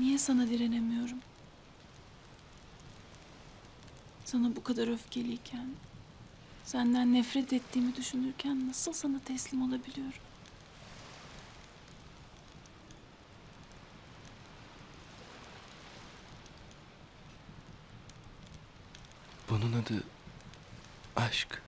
Niye sana direnemiyorum? Sana bu kadar öfkeliyken, senden nefret ettiğimi düşünürken nasıl sana teslim olabiliyorum? Bunun adı aşk.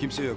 Kimse yok.